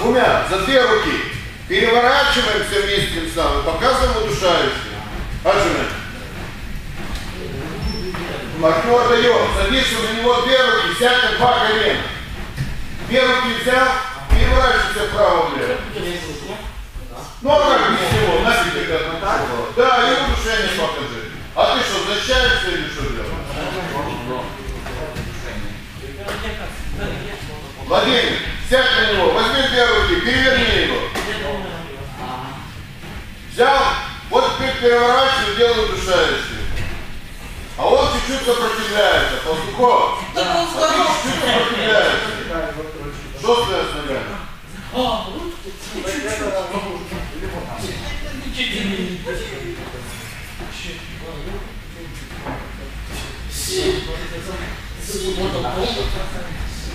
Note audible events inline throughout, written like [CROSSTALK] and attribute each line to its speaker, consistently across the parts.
Speaker 1: двумя, за две руки. Переворачиваемся вместе тем самым, показываем удушающий. Отжимаем. Партнер дает, зависим на него две руки, сядь на два колена. Две руки взял, переворачивайся вправо-влево. Ну а как без него, нафиг это отношение? Да, и удушение покажи. А ты что, защищаешься или что делаешь? Владимир, сядь на него, возьми две руки, переверни его. Взял, вот теперь переворачиваю, делаю удушающий. А он чуть-чуть сопротивляется. Пастухов, а ты чуть-чуть сопротивляешься. Что с ногами?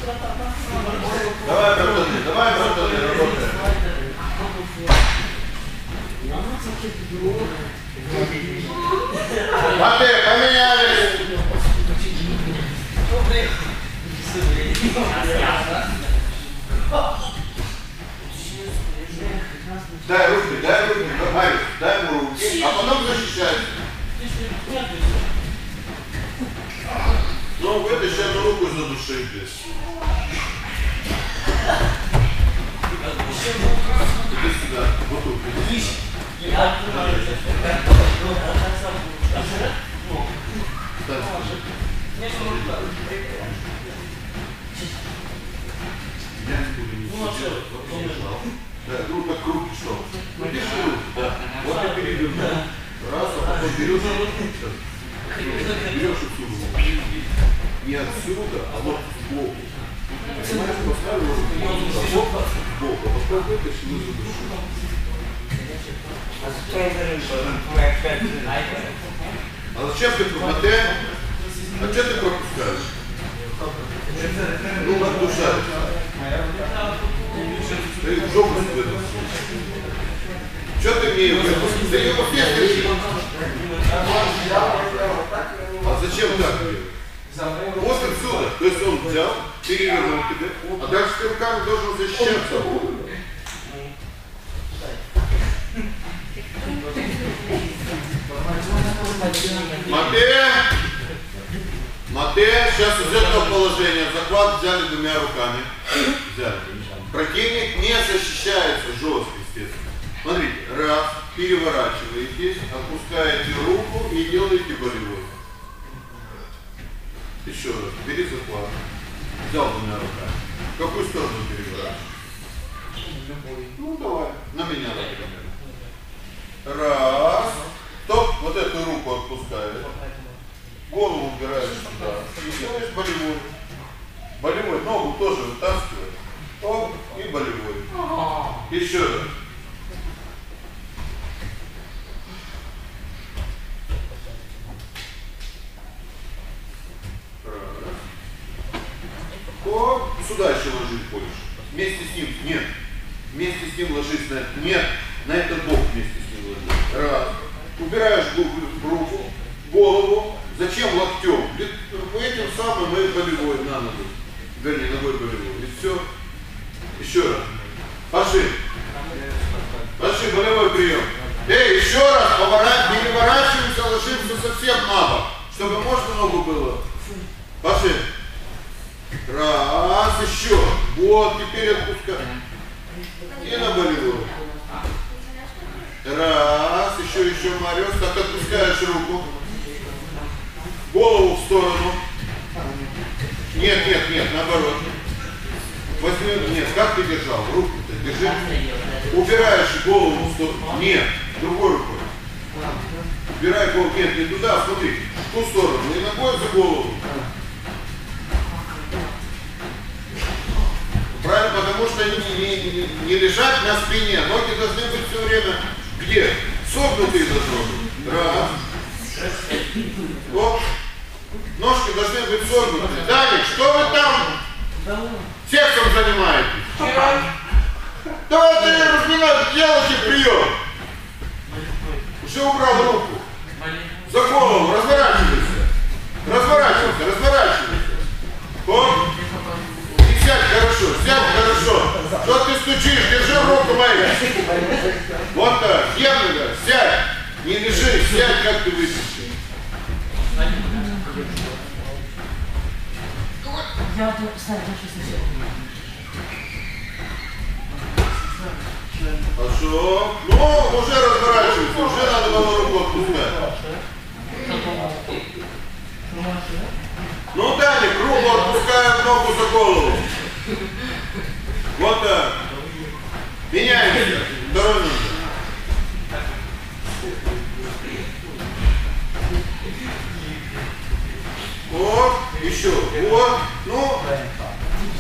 Speaker 1: Давай, братаны, давай, братаны, работаем. Матвей, поменялись. Дай руки, дай руки, Марик, дай ему руки, а потом защищайся. Ну, вытащи одну руку из-за души здесь. Иди сюда, иди. Я не буду ничего делать, вообще не ждал. Да, ну как что? Ну держи руки, да. Вот и переверни. Раз, а потом берешь берешь отсюда. Не отсюда, а вот сбоку. Понимаешь, поставил сюда, вот сбоку, а потом вытащил из-за души. А зачем ты пропадаешь? А что ты пропускаешь? Ну, как душа. Ты в жопу спрятал. Что ты мне выпустил? Ты ее вообще держи. А зачем так Вот отсюда. То есть он взял, перевернул тебе, а дальше ты руками должен защищаться. Матея! Матея, сейчас из этого положения захват взяли двумя руками. Взяли. Противник не защищается жестко, естественно. Смотрите, раз, переворачиваетесь, опускаете руку и делаете болевой. Еще раз, бери захват. Взял двумя руками. В какую сторону переворачиваешь? Ну давай, на меня, Böyle как ты держи. Убираешь голову в сторону. Нет, другой рукой. Убирай голову. Нет, не туда, смотри. В ту сторону. Не ногой за голову. Правильно, потому что не, не, не лежать на спине. Ноги должны быть все время где? Согнутые должны быть. Раз. Оп. Ножки должны быть согнуты. Далее, что вы там сексом занимаетесь? Давайте разминать, делайте прием. Уже убрал руку. За разворачивайся. Разворачивайся, разворачивайся. Оп. И сядь хорошо, сядь хорошо. Что ты стучишь? Держи руку мою. Вот так. Явно, сядь. Не лежи, сядь, как ты выпишешь.
Speaker 2: Я вот
Speaker 1: Хорошо. Ну, уже разворачивайся, уже надо было руку отпускать. Ну, Даник, руку отпускаем, ногу за голову. Вот так. Меняемся. Второй номер. Вот, еще. Вот. Ну,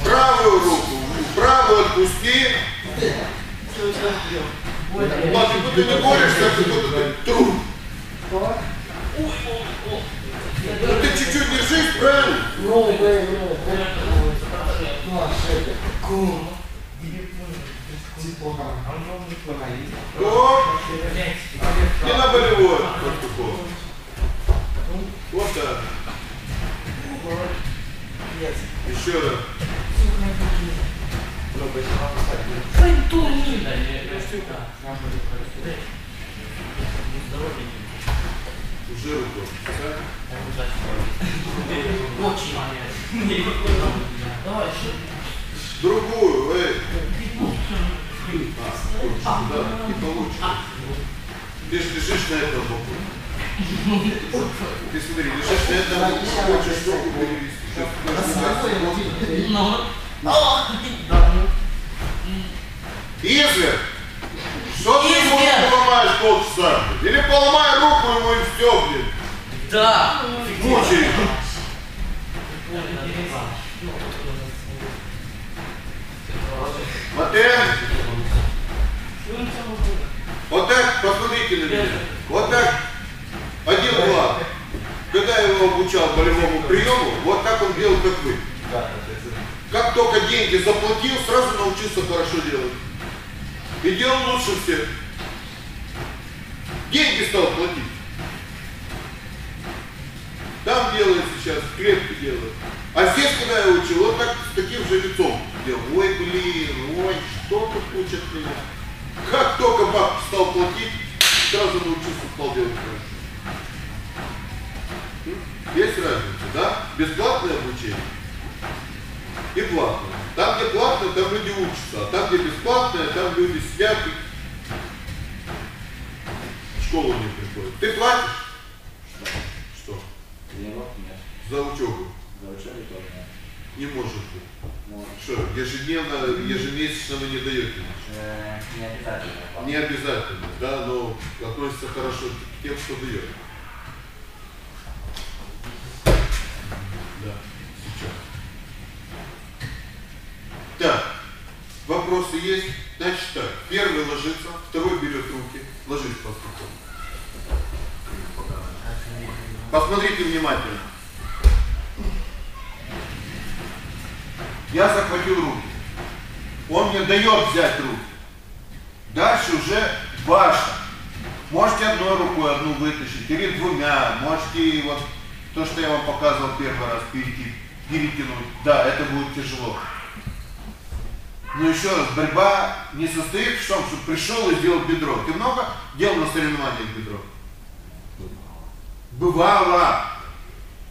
Speaker 1: правую руку. Правую отпусти. Ладно, ты не борешься, ты будто ты труп. Ну ты чуть-чуть держись, правильно? Вот. Не на болевой поступок. Вот так. Еще раз. Уже руку. отпускай.
Speaker 2: Очень. Давай, еще.
Speaker 1: Другую, эй. А, получше, да, и получше. Ты же лежишь на этом боку. Ты смотри, лежишь на этом боку, хочешь руку перевести. Сейчас
Speaker 2: Ну.
Speaker 1: Извер! Что ты ему
Speaker 2: Извер!
Speaker 1: руку ломаешь полчаса? Или поломай руку ему и все, блин.
Speaker 2: Да.
Speaker 1: Мучай. Матен, вот так, посмотрите на меня. Вот так, один глаз. Когда я его обучал болевому приему, вот так он делал, как вы. Как только деньги заплатил, сразу научился хорошо делать. И делал лучше всех. Деньги стал платить. Там делает сейчас, клетке делает. А здесь, когда я учил, вот так с таким же лицом делал. Ой, блин, ой, что тут учат меня. Как только бабки стал платить, сразу научился стал делать хорошо. Есть разница, да? Бесплатное обучение и платное. Там, где платное, там люди учатся, а там, где бесплатное, там люди сидят и в школу не приходят. Ты платишь? Что?
Speaker 3: Денег нет.
Speaker 1: За учебу.
Speaker 3: За учебу тоже нет.
Speaker 1: Не может быть.
Speaker 3: Ну,
Speaker 1: Что, ежедневно, ежемесячно вы не даете
Speaker 3: э, не обязательно.
Speaker 1: Не обязательно, да, но относится хорошо к тем, кто дает. Да, сейчас. Так, вопросы есть? Значит так, первый ложится, второй берет руки. Ложись посмотрим. Посмотрите внимательно. Я захватил руки. Он мне дает взять руки. Дальше уже ваше. Можете одной рукой одну вытащить, или двумя. Можете вот то, что я вам показывал первый раз, перейти, перетянуть. Да, это будет тяжело. Но еще раз, борьба не состоит в том, что пришел и сделал бедро. Ты много делал на соревнованиях бедро? Бывало.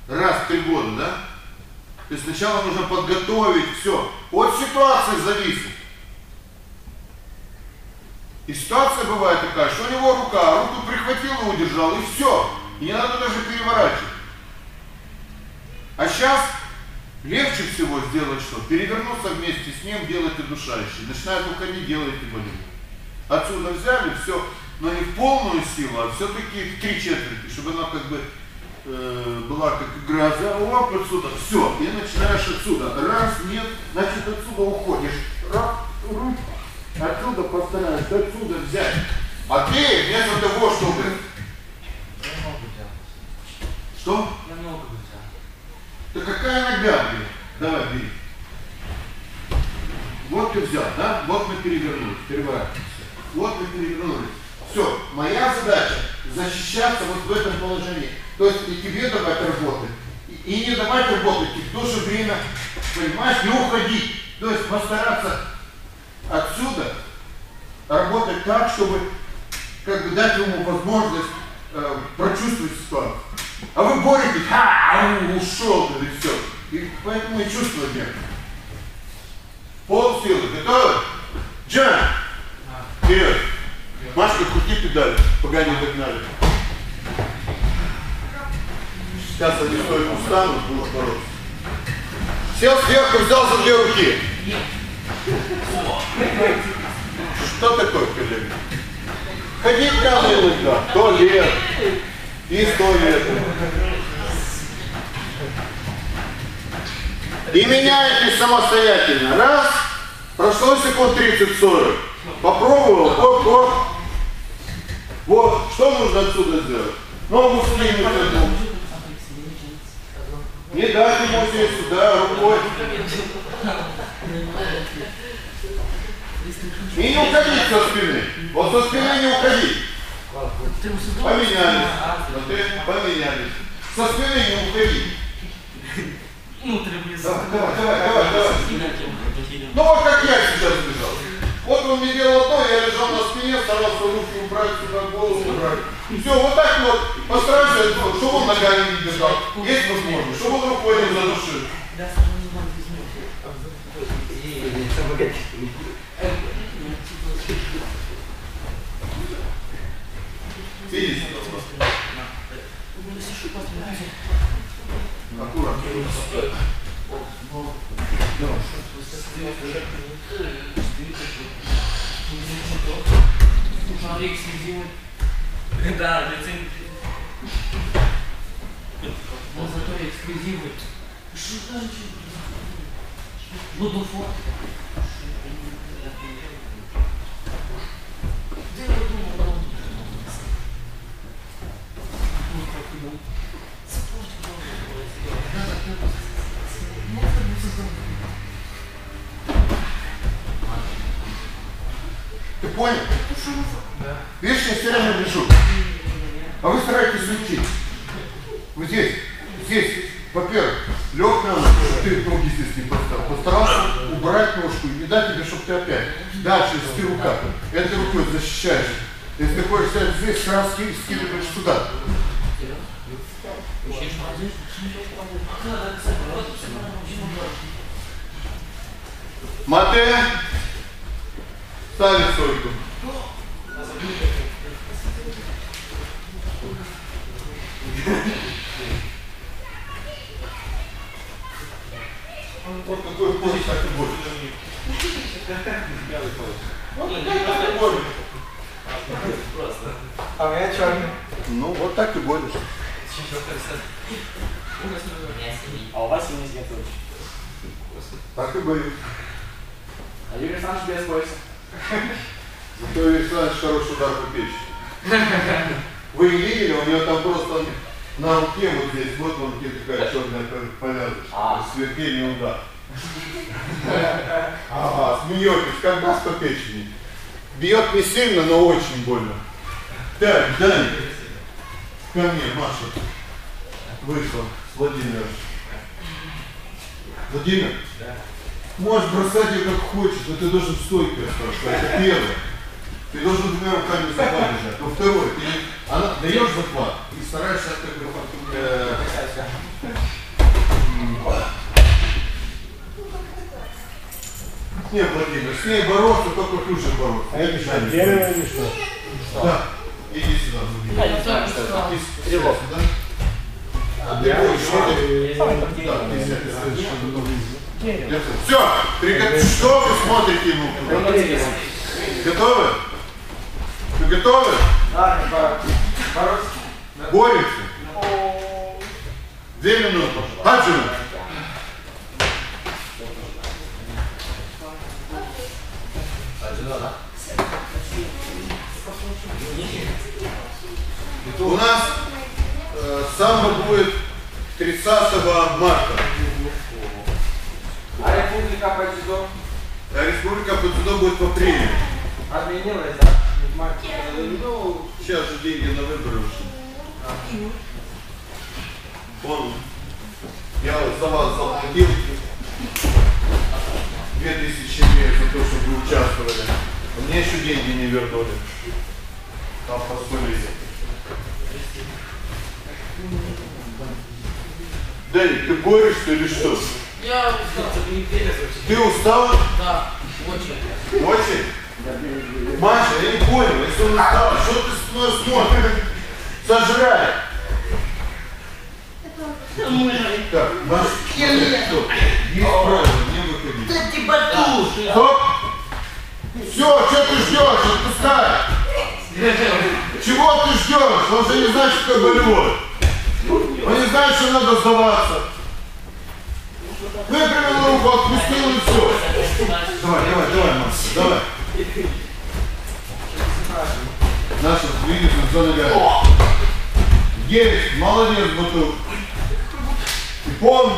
Speaker 1: Раз в три года, да? То есть сначала нужно подготовить все. От ситуации зависит. И ситуация бывает такая, что у него рука, руку прихватил и удержал, и все. И не надо даже переворачивать. А сейчас легче всего сделать что? Перевернуться вместе с ним, делать удушающий. Начинает уходить, делаете болевую. Отсюда взяли, все, но не в полную силу, а все-таки в три четверти, чтобы она как бы э, была как игра за оп, отсюда, все, и начинаешь отсюда. Раз, нет, значит отсюда уходишь. Раз, руки, отсюда постараешься, отсюда взять. А ты вместо того, чтобы...
Speaker 3: Я много взял.
Speaker 1: Что?
Speaker 3: Я много взял.
Speaker 1: Да какая нога, блин? Давай, бери. Вот ты взял, да? Вот мы перевернулись, переворачиваемся. Вот мы перевернулись. Все, моя задача защищаться вот в этом положении. То есть и тебе давать работать, и, и не давать работать, и в то же время, понимаешь, не уходить. То есть постараться отсюда так, чтобы как бы дать ему возможность э, прочувствовать ситуацию. А вы боретесь, а, ушел, и все. И поэтому и чувства нет. Пол силы, готовы? Джан! Вперед! Машка, крути педаль, пока не догнали. Сейчас они стойку встанут, будут бороться. Сел сверху, взял за две руки. Что такое коллега? Ходить надо иногда. Сто лет. И сто лет. И меняетесь самостоятельно. Раз. Прошло секунд 30-40. Попробовал. Хоп, хоп. Вот. Что нужно отсюда сделать? Ногу скинуть. Не дать ему здесь сюда рукой. И не уходить со спины. Вот со спины не уходить. Поменялись. Поменялись. Со спины не уходить.
Speaker 2: Ну, треба
Speaker 1: Давай, давай, давай. Ну вот как я сейчас лежал. Вот он мне делал то, я лежал на спине, старался руки убрать сюда, голову убрать. Все, вот так вот постарайся, ну, чтобы он ногами не бежал. Есть возможность, чтобы он рукой не задушил. Иди сюда, пожалуйста. Аккуратно.
Speaker 2: Смотри, эксклюзивный. Да, лицензия. Но зато эксклюзивы. Буду фото.
Speaker 1: Ты понял? Видишь, я все время лежу. А вы стараетесь уйти. Вот здесь, здесь, во-первых, лег на ногу, ты ноги здесь не поставил. Постарался убрать ножку и дать тебе, чтобы ты опять. Дальше, если рука, этой рукой защищаешь. Если ты хочешь взять здесь, сразу ски- скидываешь сюда. Мате, ставит стойку. Вот какой пояс, так и больше. Вот так и больше.
Speaker 3: А у меня черный.
Speaker 1: Ну, вот так и борешь.
Speaker 3: А у вас цвет очень.
Speaker 1: Так и борешь.
Speaker 3: А Юрий Александрович без пояса. [LAUGHS]
Speaker 1: Зато Юрий Александрович хороший удар по печени. [LAUGHS] Вы видели, у него там просто на руке вот здесь, вот он где такая черная повязочка.
Speaker 3: А.
Speaker 1: Сверкение удар. [LAUGHS] Ага, смеетесь, как раз по печени. Бьет не сильно, но очень больно. Так, Даня, ко мне, Маша. Вышла с Владимиром. Владимир? Можешь бросать ее как хочешь, но ты должен в стойке остаться. Это первое. Ты должен двумя руками захват держать. Во второе, ты она, даешь захват и стараешься как бы, э, Не, Владимир, с ней бороться, только хуже бороться. Я мешаю.
Speaker 4: Дерево или что?
Speaker 1: Да. Иди сюда, Владимир. Иди сюда. Ты будешь, иди. Да, ты сядь, ты Все, приготовь. Что вы смотрите ему? Готовы? Вы готовы?
Speaker 3: Да, бороться.
Speaker 1: Боремся? Две минуты. Хаджина. У нас э, самбо будет 30 марта.
Speaker 3: А республика по дзюдо
Speaker 1: А республика по дзюдо будет в апреле.
Speaker 3: отменилась, да?
Speaker 1: Ну, сейчас же деньги на выборы ушли. Вон, я вот за вас заплатил 2000 рублей за то, чтобы вы участвовали. Мне еще деньги не вернули. Там посмотрели. Даник, ты борешься или что?
Speaker 2: Я устал.
Speaker 1: Ты устал?
Speaker 2: Да, очень.
Speaker 1: Очень? Маша, я не понял, если он устал, что ты мной смотришь? Сожрай. Так, Маша, стоп. Есть правила, не выходи.
Speaker 2: Да ты батуш.
Speaker 1: Стоп! Все, что ты ждешь? Отпускай! Чего ты ждешь? Он же не знает, что такое болевой. Он не знает, что надо сдаваться. Выпрямил руку, отпустил и все. Давай, давай, давай, Макс, давай. Наша видишь, зона горит. Есть, молодец, Бутук. И пон.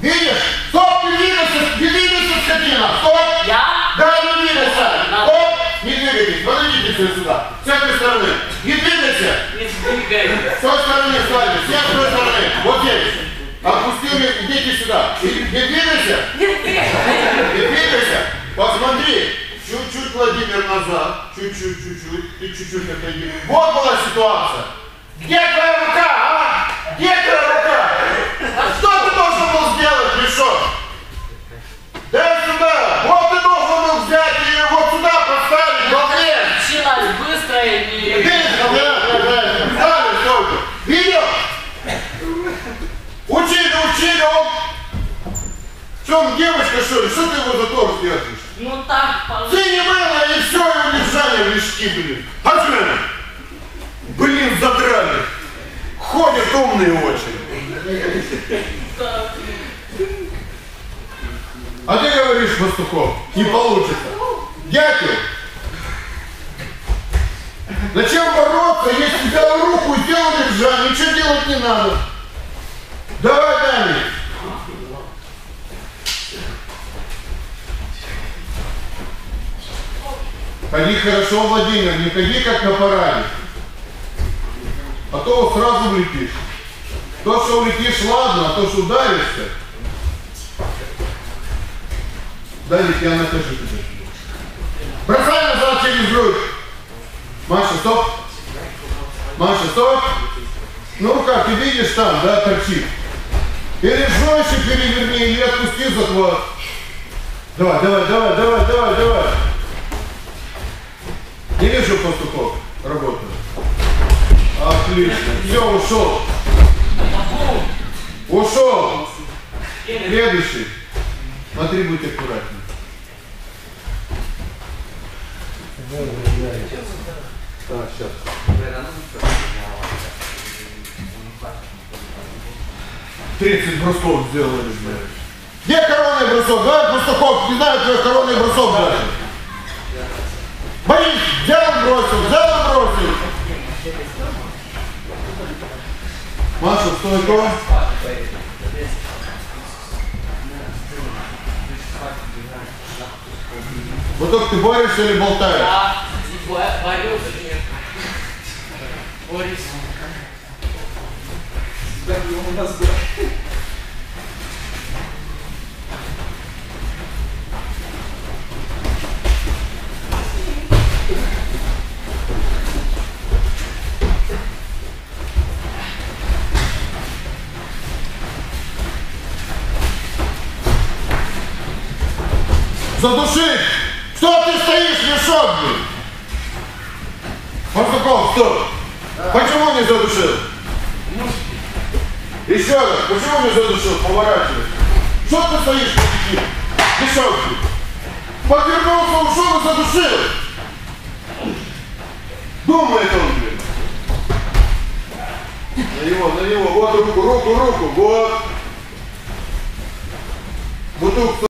Speaker 1: Видишь? Стоп, не двигайся, не двигайся, скотина! Стоп!
Speaker 2: Я?
Speaker 1: Да, не двигайся! Стоп! Не двигайтесь, подойдите все сюда. С этой стороны. Не двигайся!
Speaker 2: Не сдвигайся.
Speaker 1: С той стороны все с той стороны. Вот здесь. Отпусти меня, идите сюда. И- Не двигайся! Не двигайся! Посмотри! Чуть-чуть, Владимир, назад. Чуть-чуть, чуть-чуть. Ты чуть-чуть отойди. Вот была ситуация. Где твоя рука, а? Где твоя рука? А что ты должен был сделать, мешок? Дай сюда! Вот ты должен был взять и вот сюда поставить, в ответ!
Speaker 2: Началась быстро и...
Speaker 1: Видишь, да, да, да. Встали только. Видел? Учили, учили, он... Что, он девочка, что ли? Что ты его за торс держишь?
Speaker 2: Ну так, пожалуйста.
Speaker 1: Ты не было, и все, его держали в мешки, блин. Отмена! Блин, задрали. Ходят умные очень. А ты говоришь, Пастухов, не получится. Дятел, зачем бороться, если взял руку сделал держа, ничего делать не надо. Давай, Дани. Ходи хорошо, Владимир, не ходи как на параде. А то сразу влетишь. То, что улетишь, ладно, а то, что ударишься. Давид, я накажу тебя. Бросай назад через грудь. Маша, стоп. Маша, стоп. Ну как, ты видишь там, да, торчит. Или жестче переверни, или отпусти захват. Давай, давай, давай, давай, давай, давай. Не вижу пастухов. Работаю. Отлично. Все, ушел. Ушел. Следующий. Смотри, будь аккуратнее. Сейчас. Тридцать брусков сделали, блядь. Где коронный брусок? Давай, Пастухов, не знаю, кто коронный брусок даже. Борис, взял, бросил, взял, бросил. Маша, стойко. Вот только ты борешься или болтаешь?
Speaker 2: Да, бо- борюсь. Борис.
Speaker 3: Как его у?
Speaker 1: Задуши! Что ты стоишь, мешок, блин? Пастухов, стоп! Почему не задушил? Еще раз, почему не задушил? Поворачивай. Что ты стоишь, мужики? Блин. Повернулся, ушел и задушил. Думает он, блин. На него, на него, вот руку, руку, руку, вот. Бутук